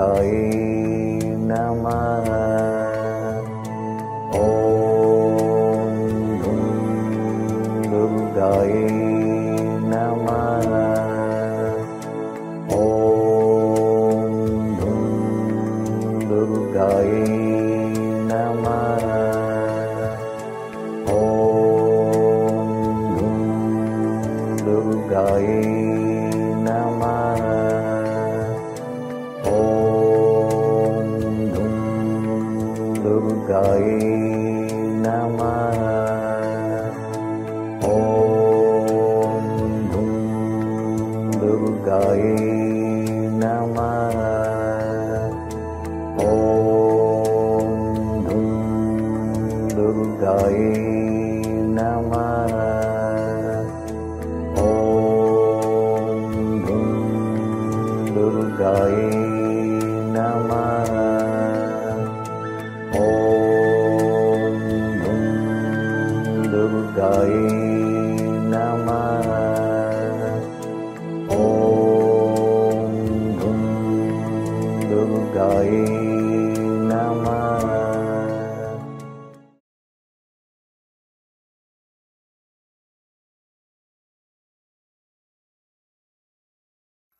trời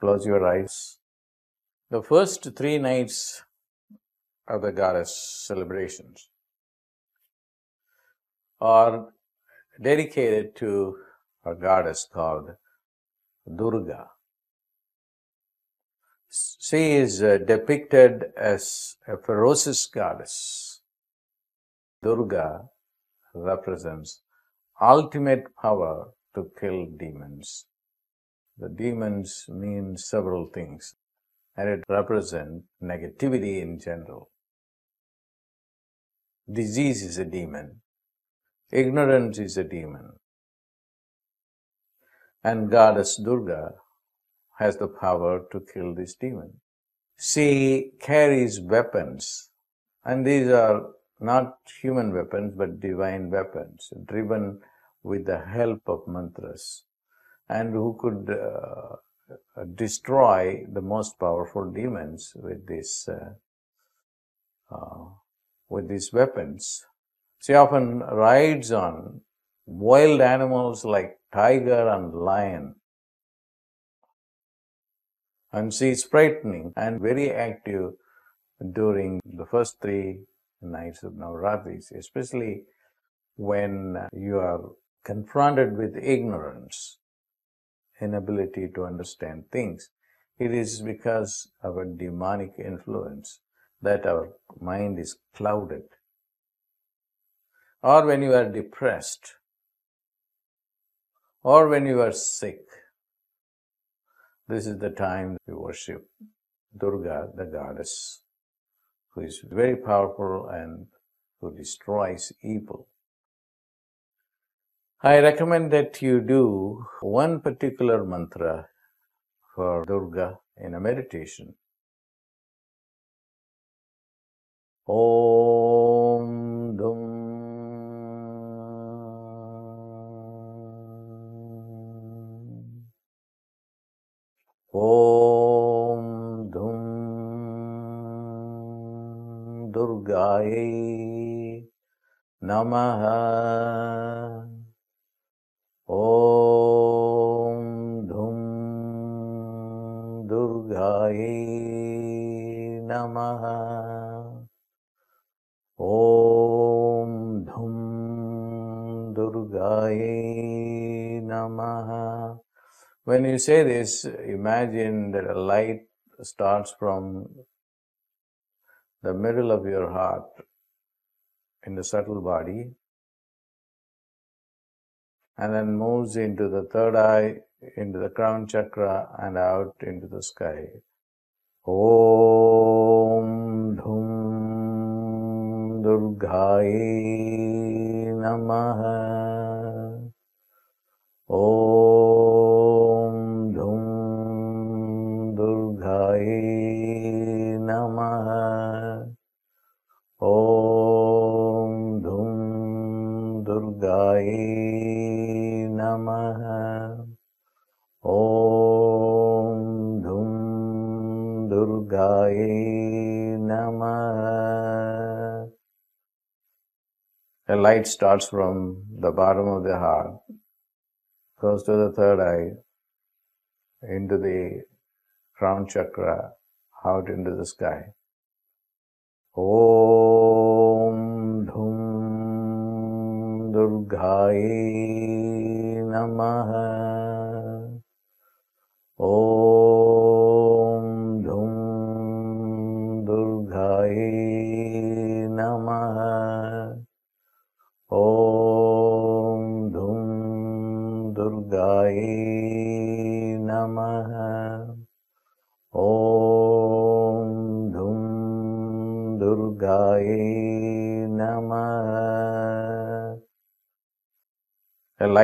Close your eyes. The first three nights of the goddess celebrations are dedicated to a goddess called Durga. She is uh, depicted as a ferocious goddess. Durga represents ultimate power to kill demons. The demons mean several things and it represents negativity in general. Disease is a demon. Ignorance is a demon. And goddess Durga has the power to kill this demon. She carries weapons and these are not human weapons but divine weapons driven with the help of mantras and who could uh, destroy the most powerful demons with this uh, uh, with these weapons. She often rides on wild animals like tiger and lion. And she is frightening and very active during the first three nights of Navaratris, especially when you are confronted with ignorance inability to understand things. It is because of a demonic influence that our mind is clouded. Or when you are depressed, or when you are sick, this is the time we worship Durga, the goddess, who is very powerful and who destroys evil. I recommend that you do one particular mantra for Durga in a meditation. Om Dum. Om Dum. Durgaye Namaha नमः ॐ धुं दुर्गायै नमः When you say this, imagine that a light starts from the middle of your heart in the subtle body and then moves into the third eye, into the crown chakra, and out into the sky. Om दुर्गाय नमः। ॐ धुं दुर्गाय नमः। ॐ धुं दुर्गाय light starts from the bottom of the heart, goes to the third eye, into the crown chakra, out into the sky. Om Dhum Durgai Namaha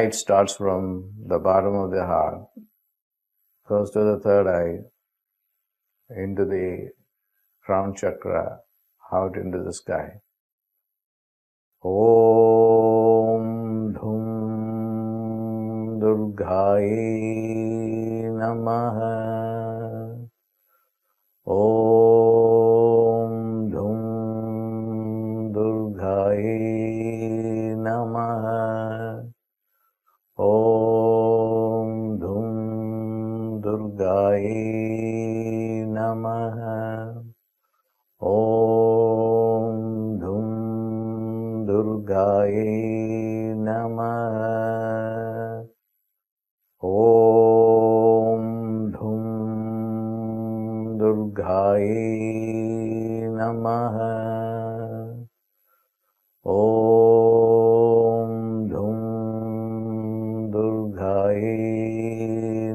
light starts from the bottom of the heart, goes to the third eye, into the crown chakra, out into the sky. Om Dhum Durgai Namaha.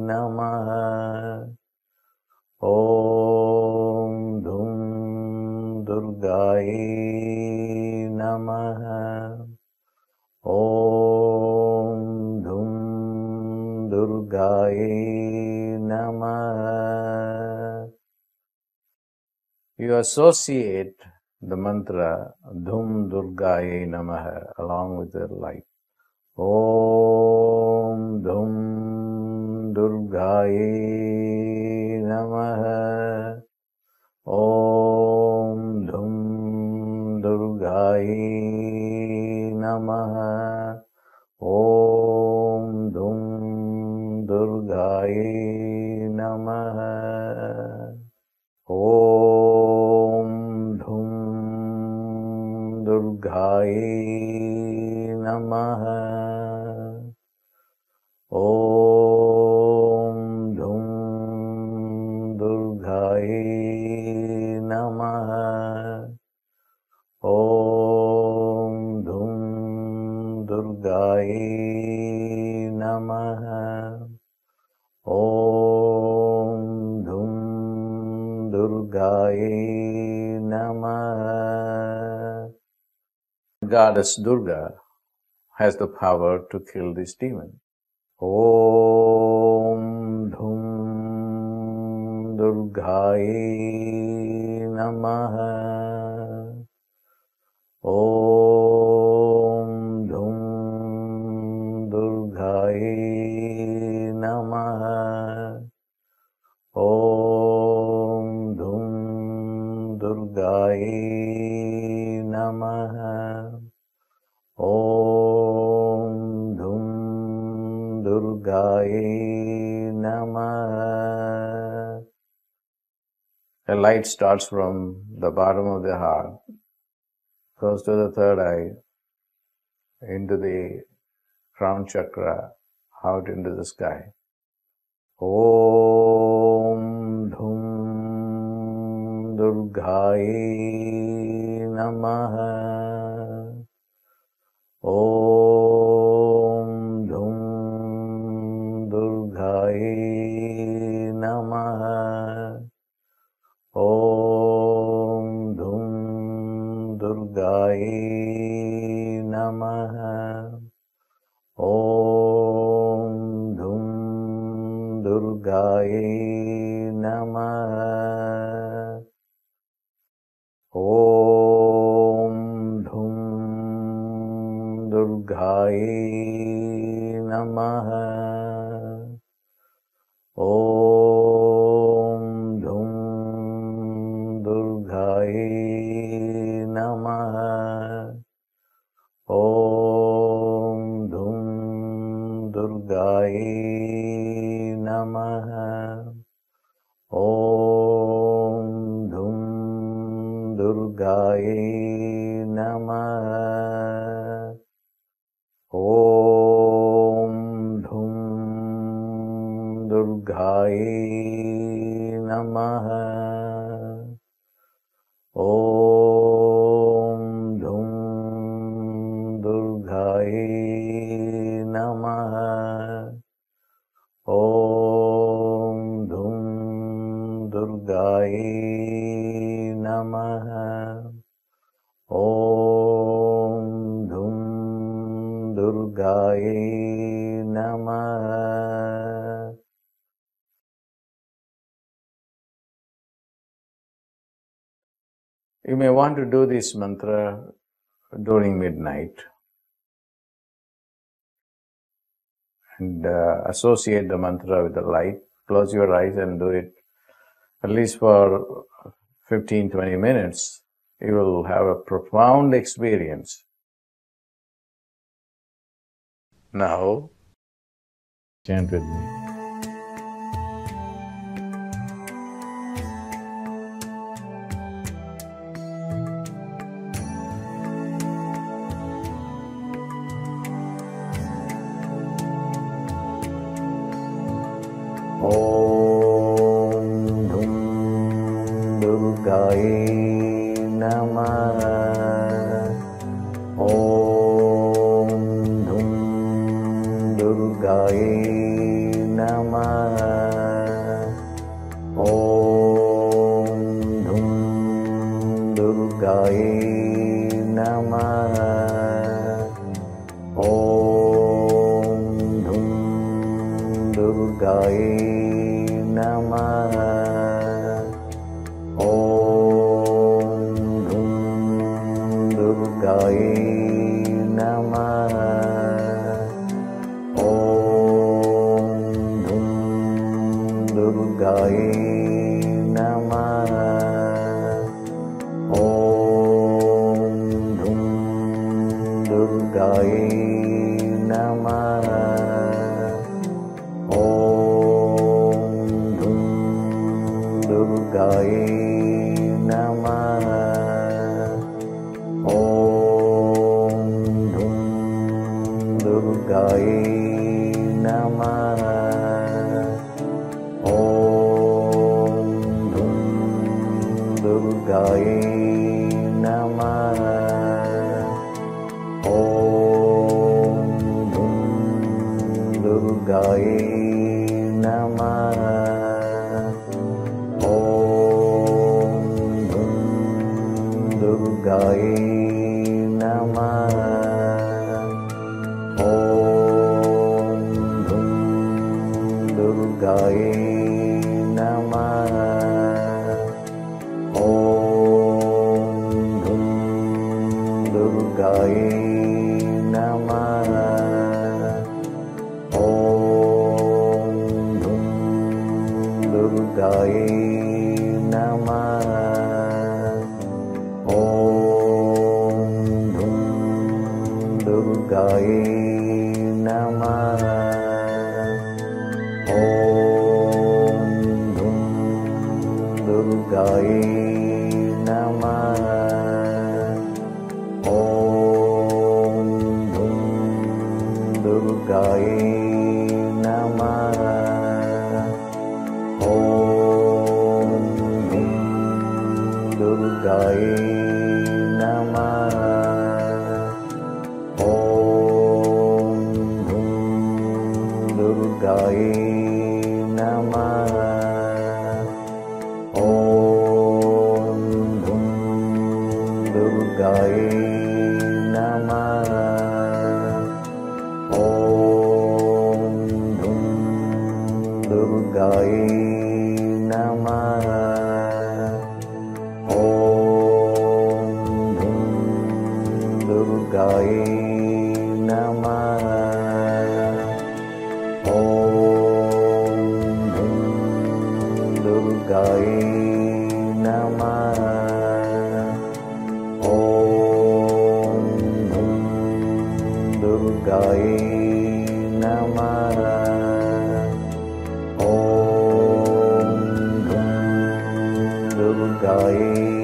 नमः। ॐ धुं दुर्गायै नमः। ॐ धुं दुर्गायै नमः। यु असोसिएट् the मन्त्र धुं दुर्गायै नमः अलाङ्ग् वित् लैफ् ओ नमः। ॐ धुं दुर्गायै नमः। ॐ धुं दुर्गाय नमः। ॐ धुं दुर्गायै नमः। Durgai Namah. Goddess Durga has the power to kill this demon. Om Dhum Durgai Namah. Namah. A light starts from the bottom of the heart, goes to the third eye, into the crown chakra, out into the sky. Om Dhum Durgai Namaha. दुर्गायै नमः। ॐ धूं दुर्गायै नमः। गाये नमः। To do this mantra during midnight and uh, associate the mantra with the light. Close your eyes and do it at least for 15 20 minutes. You will have a profound experience. Now, chant with me. दुर्गायै नमः। ॐ धुं दुर्गायै नमः। ॐ नमः। ॐ धुं दुर्गायै दुर्गायै नमः दुर्गायै नमः। ॐ दुर्गायै नमः Gaye trời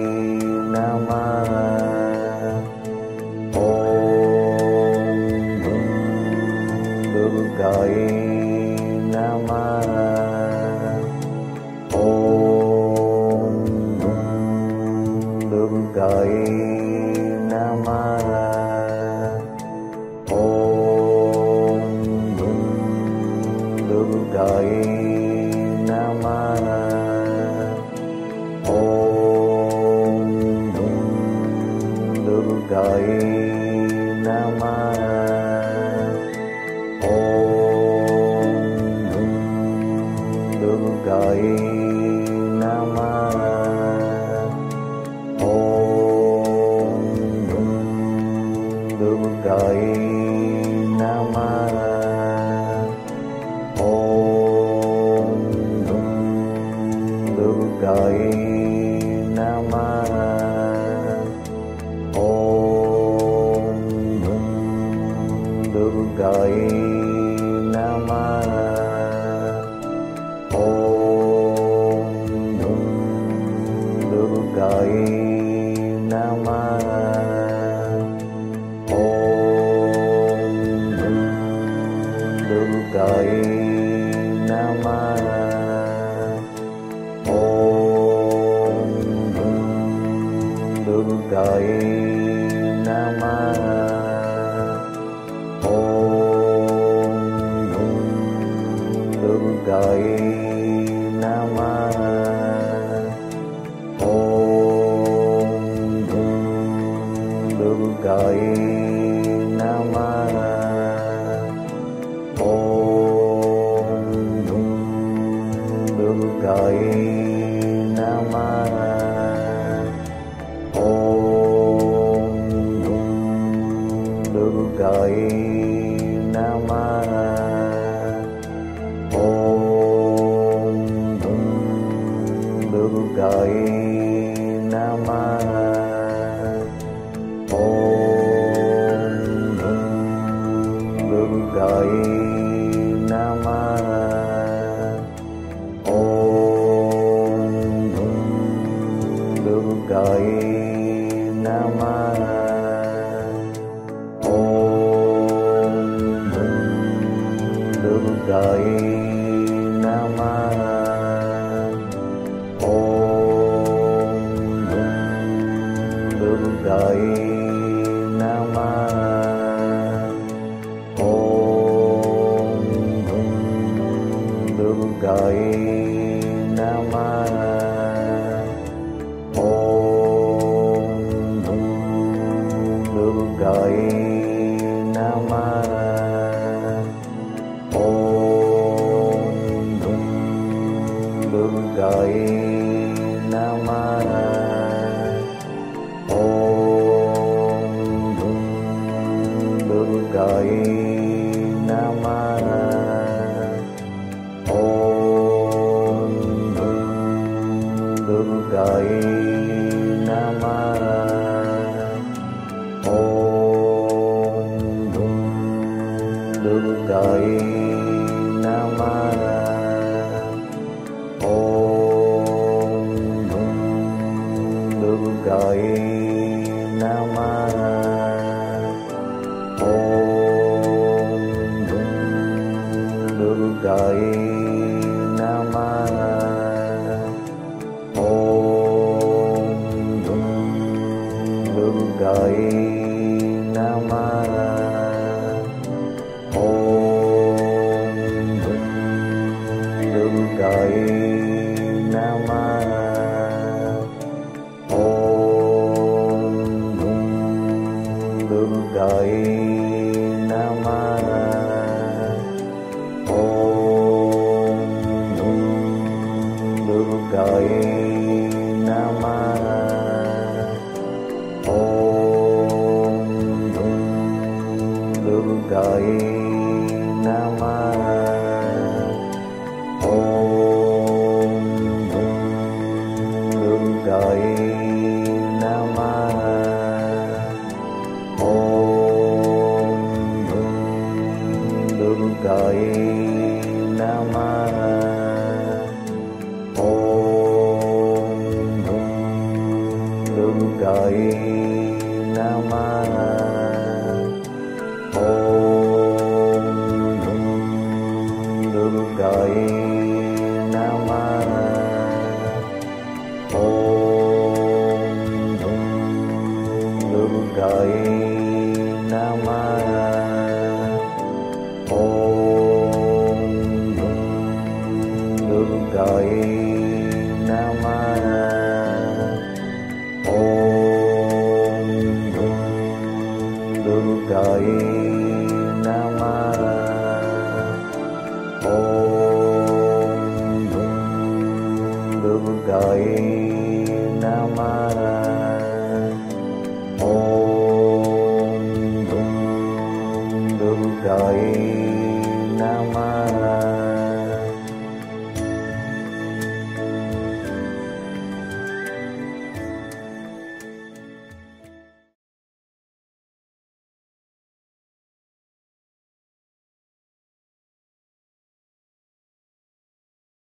Amém. Bye. đời. Bye.